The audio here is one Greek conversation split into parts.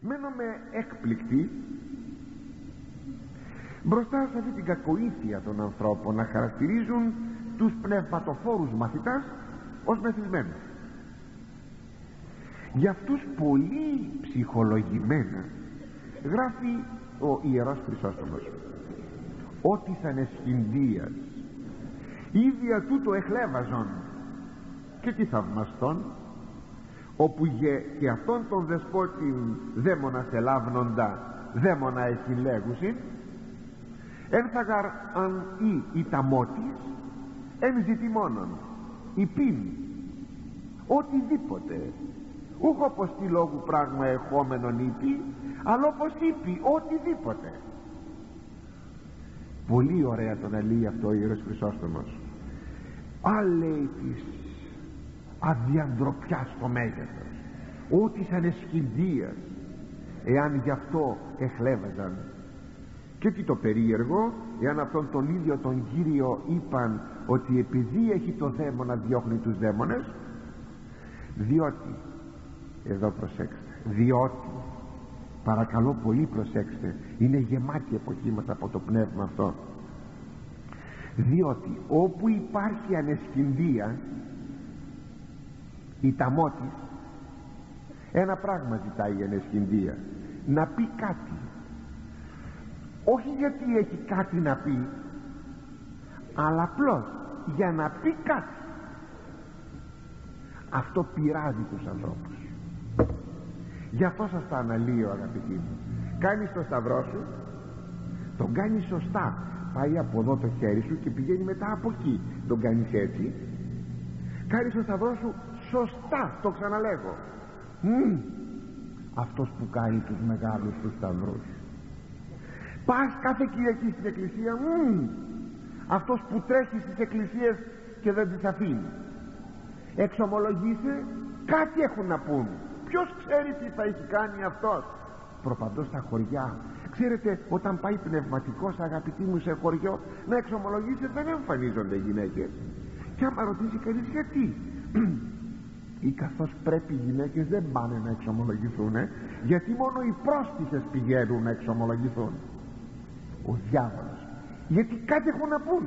μένουμε έκπληκτοι μπροστά σε αυτή την κακοήθεια των ανθρώπων να χαρακτηρίζουν τους πνευματοφόρους μαθητάς ως μεθυσμένους. Για αυτούς πολύ ψυχολογημένα γράφει ο Ιερός Χρυσόστομος ότι σαν εσχυνδίας ίδια τούτο εχλέβαζον και τι θαυμαστόν όπου και αυτόν τον δεσπότη δαίμονα ελάβνοντα δαίμονα εχιλέγουσιν ένθαγαρ αν ή η ταμότης εν ζητημόνων υπήν οτιδήποτε. Ούχ όπως τι λόγου πράγμα εχόμενον είπε αλλά όπως είπε οτιδήποτε. Πολύ ωραία τον αλύει αυτό ο Ιερός Χρυσόστομος. Α λέει της αδιαντροπιάς το μέγεθος. Ό,τι σαν εσχυνδίας εάν γι' αυτό εχλέβαζαν και τι το περίεργο εάν αυτόν τον ίδιο τον Κύριο είπαν ότι επειδή έχει το δαίμονα διώχνει τους δαίμονες διότι εδώ προσέξτε διότι παρακαλώ πολύ προσέξτε είναι γεμάτη εποχή μας από το πνεύμα αυτό. Διότι όπου υπάρχει ανεσκυνδία η ταμότης ένα πράγμα ζητάει η ανεσκυνδία να πει κάτι. Όχι γιατί έχει κάτι να πει αλλά απλώς για να πει κάτι. Αυτό πειράζει τους ανθρώπους. Γι' αυτό σας τα αναλύω αγαπητοί μου. Κάνεις το σταυρό σου τον κάνεις σωστά. Πάει από εδώ το χέρι σου και πηγαίνει μετά από εκεί. Τον κάνεις έτσι. Κάνεις το σταυρό σου σωστά το ξαναλέγω. Μ, αυτός που κάνει τους μεγάλους τους σταυρούς. Πας κάθε Κυριακή στην εκκλησία Μ, αυτός που τρέχει στις εκκλησίες και δεν τις αφήνει. Εξομολογήσε κάτι έχουν να πούν. Ποιος ξέρει τι θα έχει κάνει αυτός; Προπαντός στα χωριά. Ξέρετε όταν πάει πνευματικός αγαπητοί μου σε χωριό να εξομολογήσει δεν εμφανίζονται γυναίκες. Και άμα ρωτήσει κανείς γιατί; Ή καθώς πρέπει οι γυναίκες δεν πάνε να εξομολογηθούν γιατί μόνο οι πρόστιχες πηγαίνουν να εξομολογηθούν. Ο διάβολος. Γιατί κάτι έχουν να πούν.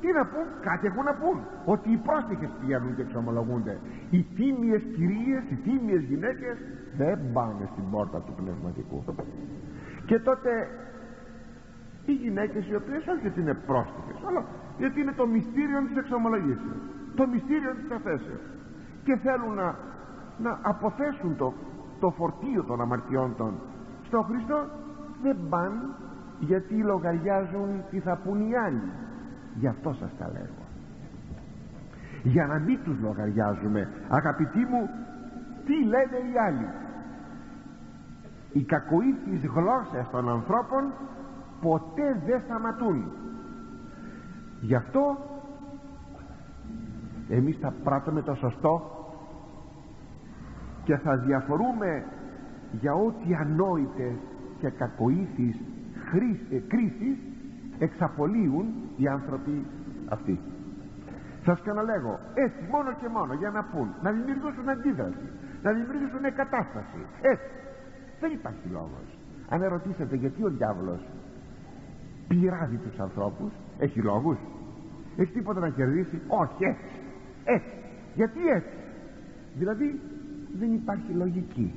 Τι να πούν, κάτι έχουν να πούν. Ότι οι πρόστιχες πηγαίνουν και εξομολογούνται. Οι τίμιες κυρίες, οι τίμιες γυναίκες δεν πάνε στην πόρτα του πνευματικού. Και τότε οι γυναίκες οι οποίες όχι ότι είναι πρόστιχες αλλά γιατί είναι το μυστήριο της εξομολογήσεως το μυστήριο της αφέσεως και θέλουν να, να αποθέσουν το, το φορτίο των αμαρτιών των. Στο Χριστό δεν πάνε γιατί λογαριάζουν τι θα πούν οι άλλοι. Γι' αυτό σας τα λέγω. Για να μην τους λογαριάζουμε αγαπητοί μου τι λένε οι άλλοι. Οι κακοήθεις γλώσσες των ανθρώπων ποτέ δεν σταματούν. Γι' αυτό εμείς θα πράττουμε το σωστό και θα διαφορούμε για ό,τι ανόητες και κακοήθεις ε, κρίσεις εξαπολύουν οι άνθρωποι αυτοί. Σας ξαναλέγω έτσι μόνο και μόνο για να πούν να δημιουργήσουν αντίδραση να δημιουργήσουν κατάσταση. Έτσι δεν υπάρχει λόγος. Αν ερωτήσετε γιατί ο διάβολος πειράζει τους ανθρώπους έχει λόγους. Έχει τίποτα να κερδίσει; Όχι έτσι έτσι γιατί έτσι δηλαδή δεν υπάρχει λογική.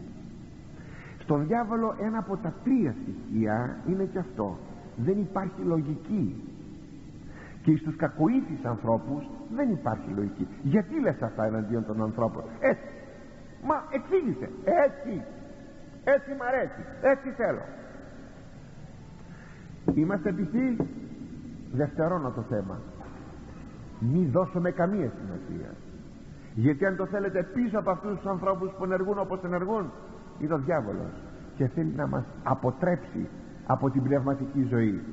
Στον διάβολο ένα από τα τρία στοιχεία είναι και αυτό. Δεν υπάρχει λογική. Και στους κακοήθεις ανθρώπους δεν υπάρχει λογική. Γιατί λες αυτά εναντίον των ανθρώπων; Έτσι μα εξήγησε. Έτσι. Έτσι μ' αρέσει. Έτσι θέλω. Είμαστε πιστοί δευτερώνα το θέμα μη δώσουμε καμία σημασία. Γιατί αν το θέλετε πίσω από αυτούς τους ανθρώπους που ενεργούν όπως ενεργούν είναι ο διάβολος και θέλει να μας αποτρέψει από την πνευματική ζωή.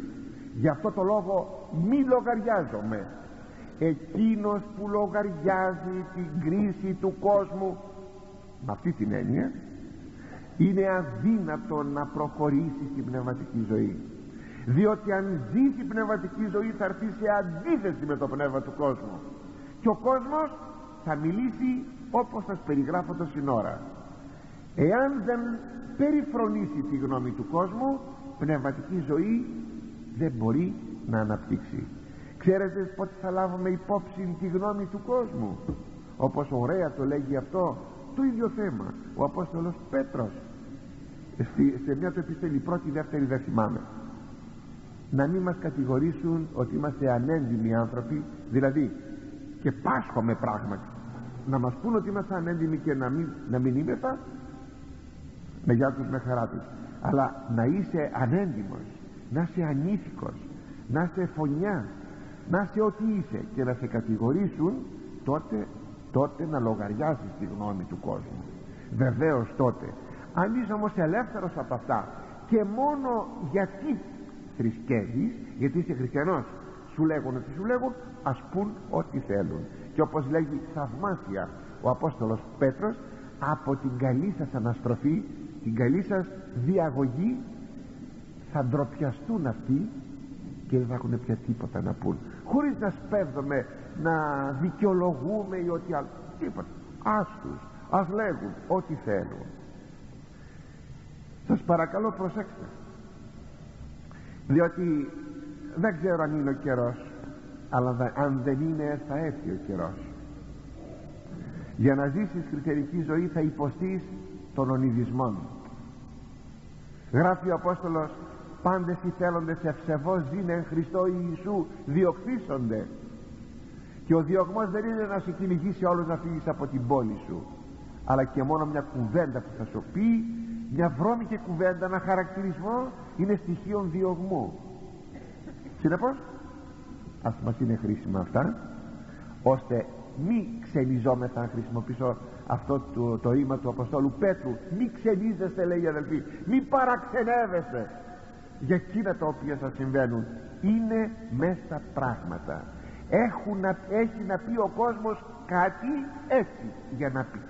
Γι' αυτό το λόγο μη λογαριάζομαι. Εκείνος που λογαριάζει την κρίση του κόσμου με αυτή την έννοια είναι αδύνατο να προχωρήσει στην πνευματική ζωή διότι αν ζει την πνευματική ζωή θα έρθει σε αντίθεση με το πνεύμα του κόσμου. Και ο κόσμος θα μιλήσει όπως σας περιγράφω το σύνορα. Εάν δεν περιφρονήσει τη γνώμη του κόσμου πνευματική ζωή δεν μπορεί να αναπτύξει. Ξέρετε πότε θα λάβουμε υπόψη τη γνώμη του κόσμου; Όπως ωραία το λέγει αυτό το ίδιο θέμα ο Απόστολος Πέτρος. Σε μια του επιστολή πρώτη δεύτερη δεν θυμάμαι να μην μας κατηγορήσουν ότι είμαστε ανέντιμοι άνθρωποι δηλαδή και πάσχομαι πράγματι. Να μας πούν ότι είμαστε ανέντιμοι και να μην, να μην είμεθα με γεια τους με χαρά τους. Αλλά να είσαι ανέντιμος να είσαι ανήθικος να είσαι φωνιά να είσαι ό,τι είσαι. Και να σε κατηγορήσουν τότε τότε να λογαριάζεις τη γνώμη του κόσμου. Βεβαίως τότε. Αν είσαι όμως ελεύθερος από αυτά και μόνο γιατί θρησκεύεις γιατί είσαι χριστιανός. Σου λέγουν ότι σου λέγουν ας πούν ό,τι θέλουν. Και όπως λέγει θαυμάσια ο Απόστολος Πέτρος από την καλή σας αναστροφή την καλή σας διαγωγή θα ντροπιαστούν αυτοί και δεν θα έχουν πια τίποτα να πούν χωρίς να σπέβδομαι να δικαιολογούμε ή ό,τι άλλο. Τίποτα. Ας τους. Ας λέγουν ό,τι θέλουν. Σας παρακαλώ προσέξτε διότι δεν ξέρω αν είναι ο καιρός αλλά αν δεν είναι θα έρθει ο καιρός. Για να ζήσεις χριστιανική ζωή θα υποστείς των ονειδισμών γράφει ο Απόστολος πάντες οι θέλοντες ευσεβώς ζήνε Χριστό Ιησού διωχθήσονται και ο διωγμός δεν είναι να σε κυνηγήσει όλους να φύγεις από την πόλη σου αλλά και μόνο μια κουβέντα που θα σου πει μια βρώμικη κουβέντα, ένα χαρακτηρισμό είναι στοιχείο διωγμού συνεπώς ας μας είναι χρήσιμα αυτά ώστε μη ξενιζόμεθα να χρησιμοποιήσω αυτό το, το ρήμα του Αποστόλου Πέτρου. Μη ξενίζεστε λέει αδελφοί μη παραξενεύεστε. Για εκείνα τα οποία σας συμβαίνουν. Είναι μέσα πράγματα. Έχουν, έχει να πει ο κόσμος κάτι έτσι για να πει